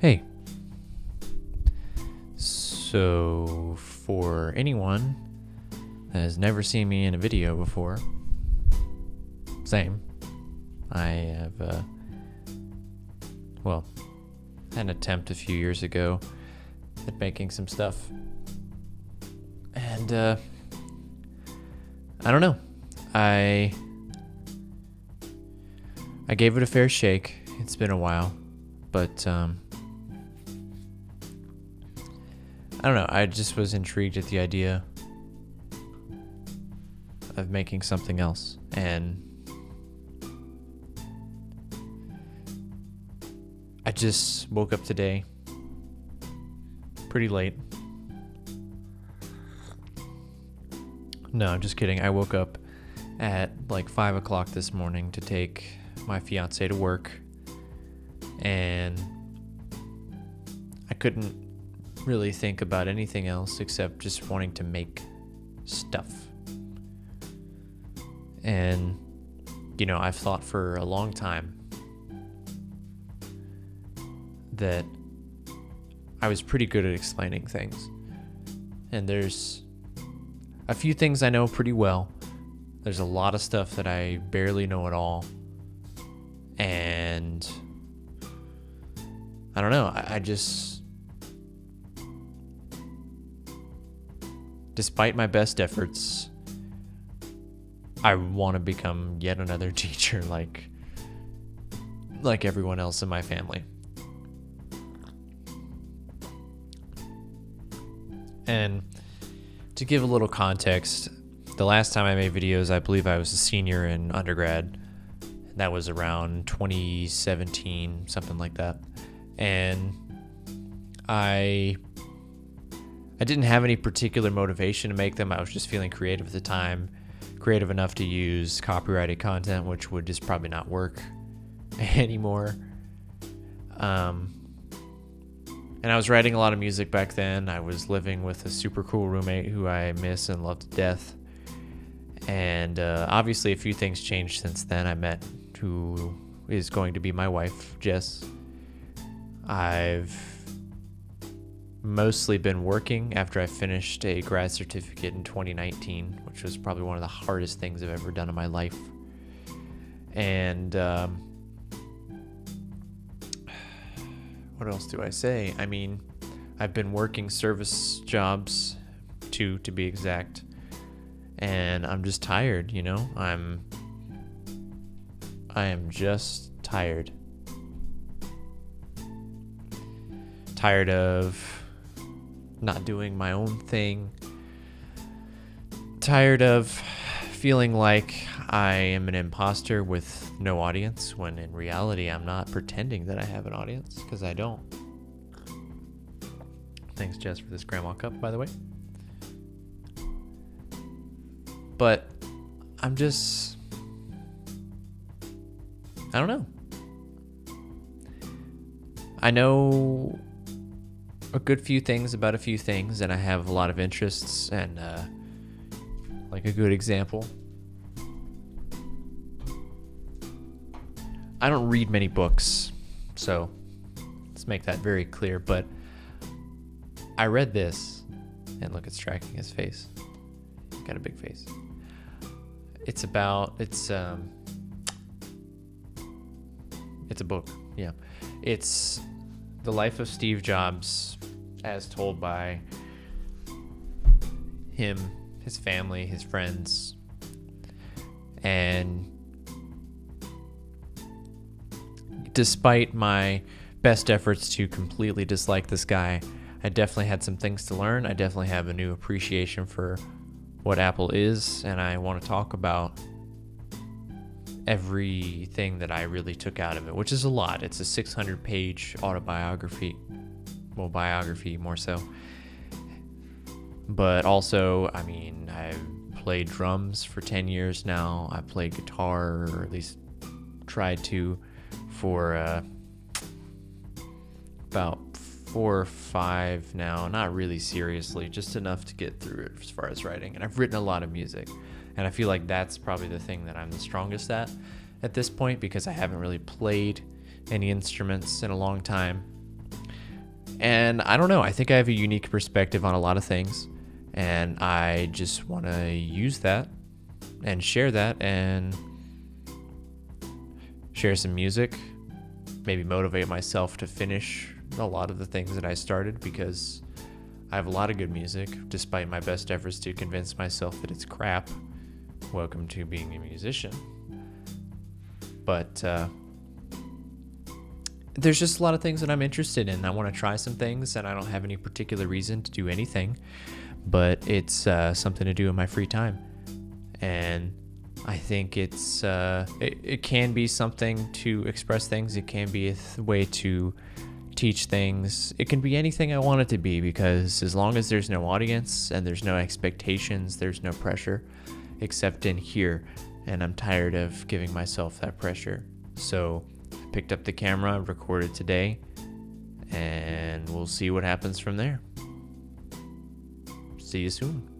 Hey. So, for anyone that has never seen me in a video before, same. I have, uh, well, had an attempt a few years ago at making some stuff. And, uh, I don't know. I I gave it a fair shake. It's been a while, but um I don't know. I just was intrigued at the idea of making something else and I just woke up today pretty late. No, I'm just kidding. I woke up at like five o'clock this morning to take my fiance to work, and I couldn't really think about anything else except just wanting to make stuff. And, you know, I've thought for a long time that I was pretty good at explaining things. And there's a few things I know pretty well. There's a lot of stuff that I barely know at all. And I don't know. I, I just. Despite my best efforts, I want to become yet another teacher like like everyone else in my family. And to give a little context, the last time I made videos, I believe I was a senior in undergrad. That was around 2017, something like that. And I I didn't have any particular motivation to make them. I was just feeling creative at the time, creative enough to use copyrighted content, which would just probably not work anymore. Um, and I was writing a lot of music back then. I was living with a super cool roommate who I miss and love to death. And uh, obviously, a few things changed since then. I met who is going to be my wife, Jess. I've mostly been working after I finished a grad certificate in 2019, which was probably one of the hardest things I've ever done in my life. And um, what else do I say? I mean, I've been working service jobs, two to be exact, and I'm just tired, you know? I'm. I am just tired. Tired of not doing my own thing. Tired of feeling like I am an imposter with no audience when in reality I'm not pretending that I have an audience because I don't. Thanks, Jess, for this grandma cup, by the way. But I'm just. I don't know. I know a good few things about a few things, and I have a lot of interests, and uh, like a good example I don't read many books, so let's make that very clear. But I read this, and look, it's tracking his face. Got a big face. It's about it's um it's a book. Yeah, it's the life of Steve Jobs, as told by him, his family, his friends, and despite my best efforts to completely dislike this guy, I definitely had some things to learn. I definitely have a new appreciation for what Apple is, and I want to talk about everything that I really took out of it, which is a lot. It's a 600 page autobiography, well, biography more so. But also, I mean, I've played drums for 10 years now. I played guitar, or at least tried to for uh, about four or five now. Not really seriously, just enough to get through it as far as writing. And I've written a lot of music, and I feel like that's probably the thing that I'm the strongest at at this point because I haven't really played any instruments in a long time. And I don't know, I think I have a unique perspective on a lot of things. And I just want to use that and share that and share some music, maybe motivate myself to finish a lot of the things that I started because I have a lot of good music, despite my best efforts to convince myself that it's crap. Welcome to being a musician. But uh, there's just a lot of things that I'm interested in. I want to try some things, and I don't have any particular reason to do anything, but it's uh, something to do in my free time. And I think it's uh, it, it can be something to express things. It can be a th- way to teach things. It can be anything I want it to be because as long as there's no audience and there's no expectations, there's no pressure, except in here. And I'm tired of giving myself that pressure. So picked up the camera, recorded today, and we'll see what happens from there. See you soon.